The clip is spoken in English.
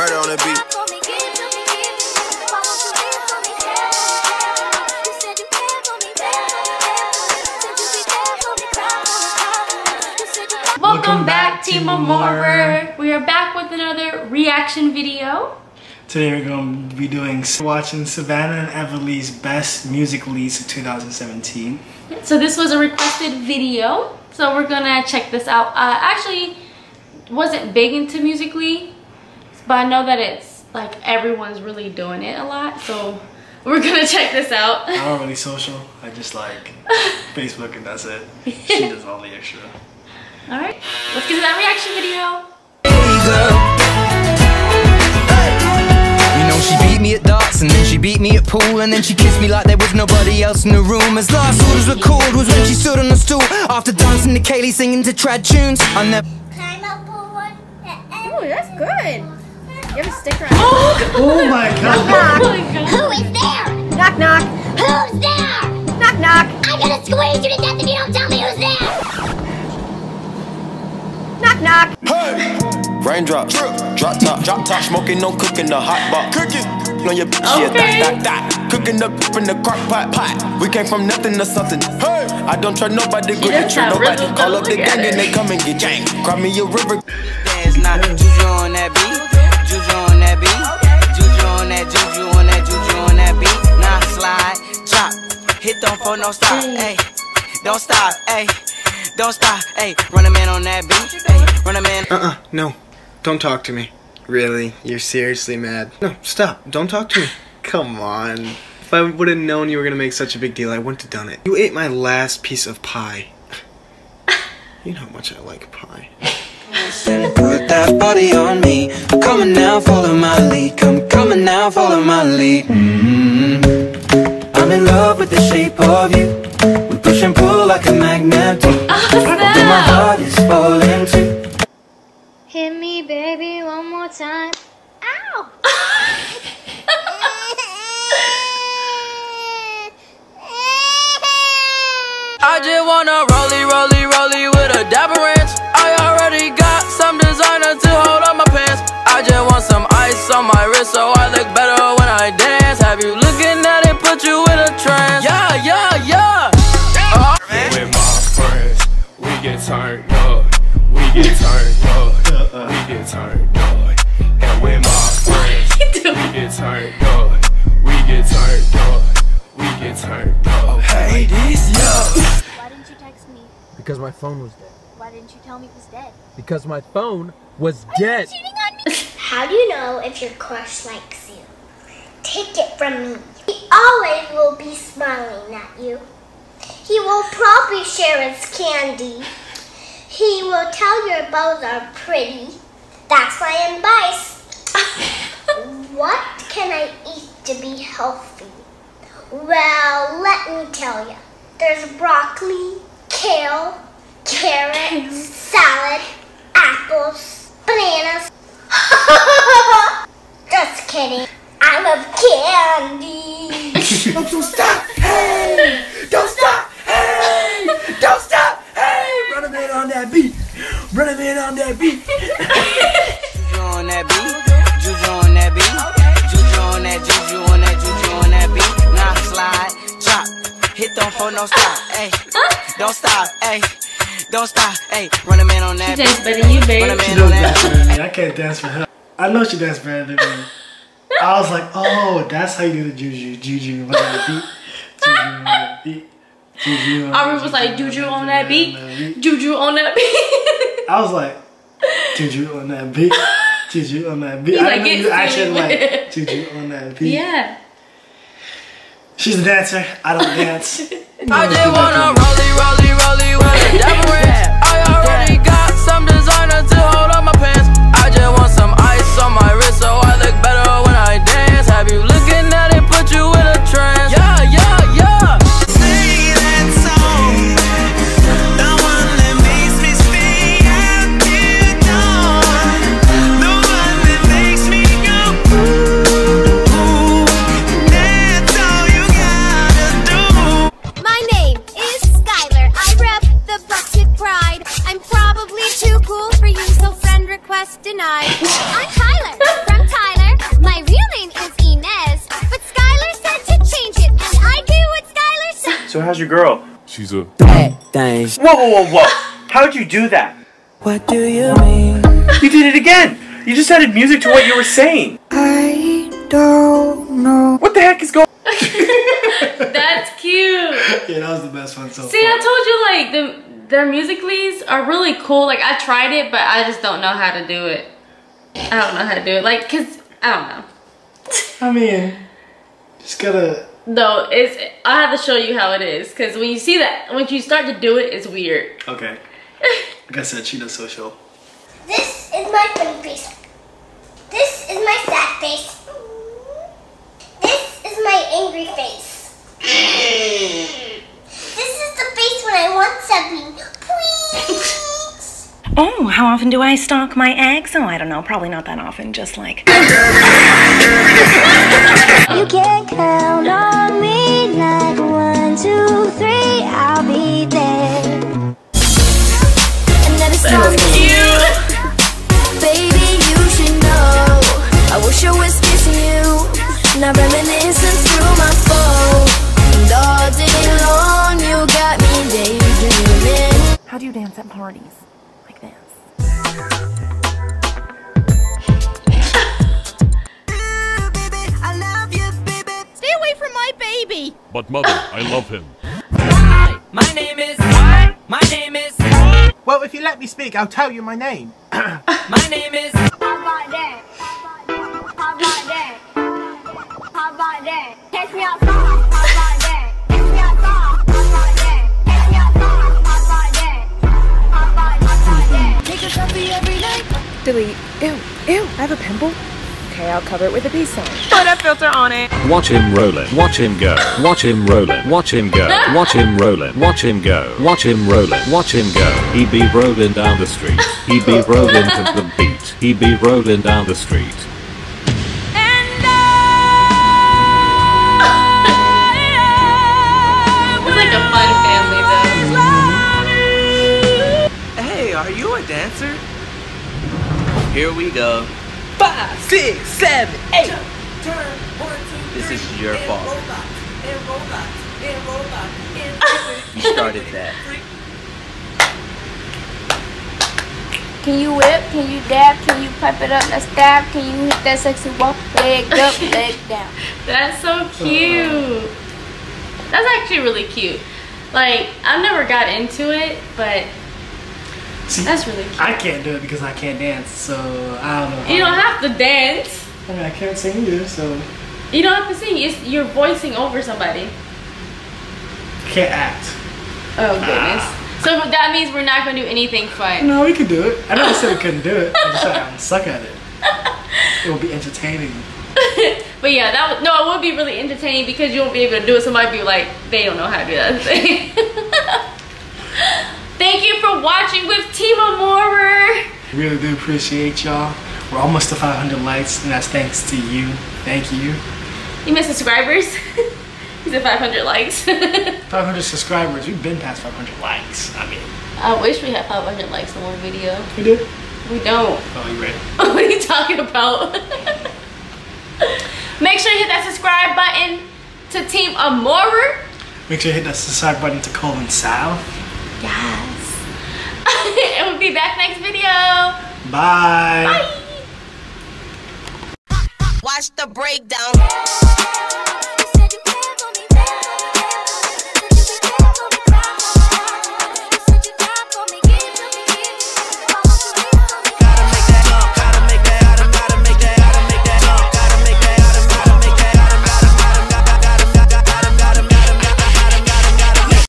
Murder on the beat. Welcome back, Team Amore. We are back with another reaction video. Today we're going to be doing watching Savannah and Everleigh's best musicallys of 2017. So this was a requested video, so we're gonna check this out. Uh, actually, wasn't big into Musical.ly, but I know that it's like everyone's really doing it a lot, so we're gonna check this out. I'm not really social. I just like Facebook and that's it. She does all the extra. All right, let's get to that reaction video. You know she beat me at darts and then she beat me at pool and then she kissed me like there was nobody else in the room. As last orders were called was when she stood on the stool after dancing to Kaylee singing to trad tunes. I never. Oh, that's good. You have a sticker on. Oh my god! Oh my god. Who is there? Knock, knock. Who's there? Knock, knock. I'm gonna squeeze you to death if you don't tell me who's there. Knock, knock. Hey! Raindrops, drop top, drop top, smoking, no cooking, the hot pot. Cooking on your bitch, yeah, Okay. that, that, that. Cooking up in the crock pot, pot. We came from nothing to something. Hey! I don't try nobody, good does to have nobody. Call up the look at gang and they come and get gang. Cry me a river. Dance not juju on that beat, juju on that beat, juju on that juju on that juju on that beat. Nah, slide, chop, hit them for no stop, ayy. Don't stop, ayy. Don't stop, ayy. Run a man on that beat, ayy. Run a man. Uh-uh, no. Don't talk to me. Really? You're seriously mad? No, stop. Don't talk to me. Come on. If I would have known you were gonna make such a big deal, I wouldn't have done it. You ate my last piece of pie. You know how much I like pie. Put that body on coming now, follow my lead. mm I'm in love with the shape of you. We push and pull like a magnet. do. Although my heart is falling too. Hit me, baby, one more time. Have you looking at it, put you in a trance? Yeah, yeah, yeah. Uh, With my friends, we get turned up. We get turned up. We get turned up. And with my friends, we get turned up. We get turned up. We get turned up. hey, this yo. Why didn't you text me? Because my phone was dead. Why didn't you tell me it was dead? Because my phone was dead. Cheating on me? How do you know if your crush likes you? Take it from me. He always will be smiling at you. He will probably share his candy. He will tell your bows are pretty. That's my advice. what can I eat to be healthy? Well, let me tell you. There's broccoli, kale, carrots, salad, apples, bananas. Just kidding. I love candy. Don't stop, hey! Don't stop, hey! Don't stop, hey! Run a man on that beat. Run a man on that beat. Juju on that beat. Juju on that beat. Juju on that juju on that juju on that beat. Now slide, chop, hit them for no stop, hey. Don't stop, hey. Don't stop, hey. Run a man on that She dance beat. better than you, babe. She man does on better than me. I can't dance for her. I know she dances better than me. I was like, oh, that's how you do the juju. Juju on that beat. Juju on that beat. Juju on Ari was like, Juju on that beat. Juju on that beat. I was like, Juju on that beat. Juju on that beat. I like, didn't know get you actually like. Juju on that beat. yeah. She's a dancer. I don't dance. I just wanna rollie, rollie, rollie with a dapper Request denied. I'm Tyler from Tyler. My real name is Inez, but Skylar said to change it, and I do what Skylar said. So how's your girl? She's a bad thing. Whoa, whoa, whoa, whoa! How'd you do that? What do you mean? You did it again. You just added music to what you were saying. I don't know. What the heck is going? That's cute. Yeah, that was the best one so See, far. I told you like the their musicallys are really cool. Like I tried it, but I just don't know how to do it. I don't know how to do it. Like, cause I don't know. I mean, just gotta. No, it's I have to show you how it is. Cause when you see that, when you start to do it, it's weird. Okay. Like I said, she does social. This is my funny face. This is my sad face. This is my angry face. This is the face when I want something. Please. Oh, how often do I stalk my ex? Oh, I don't know. Probably not that often. Just like. You can count on me like one, two, three, I'll be there. Another song cute. Baby, you should know. I wish I was kissing you. Now reminiscing through my phone. And all day long, you got me daydreaming. How do you dance at parties? Like this. Stay away from my baby. But mother, I love him. My name is. My name is. Well, if you let me speak, I'll tell you my name. My name is. How about that? How about that? How about that? Catch me outside. Night. Delete. Ew. Ew. I have a pimple. Okay, I'll cover it with a peace sign. Put a filter on it. Watch him rollin', watch him go, watch him rollin', watch him go, watch him rollin', watch him go, watch him rollin', watch him go. He be rollin' down the street, he be rollin' to the beat, he be rollin' down the street. Here we go. Five, six, seven, eight. This is your fault. robot and robot and robot ah! You started that. Can you whip? Can you dab? Can you pipe it up? Now stab? Can you hit that sexy walk? Leg up, leg down. That's so cute. That's actually really cute. Like I've never got into it, but See, that's really cute. I can't do it because I can't dance, so I don't know. You don't have to dance. I mean, I can't sing either, so You don't have to sing. It's, you're voicing over somebody. Can't act. Oh ah. goodness. So that means we're not gonna do anything fun. No, we could do it. I never said we couldn't do it. I just said I suck at it. It will be entertaining. But yeah, that would, no, it would be really entertaining because you won't be able to do it. Somebody be like, they don't know how to do that thing. Thank you for watching with Team Amorer. Really do appreciate y'all. We're almost to 500 likes, and that's thanks to you. Thank you. You missed subscribers. He's at 500 likes. 500 subscribers. We've been past 500 likes. I mean, I wish we had 500 likes on one video. we did. We don't. Oh, you ready? what are you talking about? Make sure you hit that subscribe button to Team Amorer. Make sure you hit that subscribe button to Cole and Sav. Yes. and we'll be back next video. Bye. Bye. Watch the breakdown.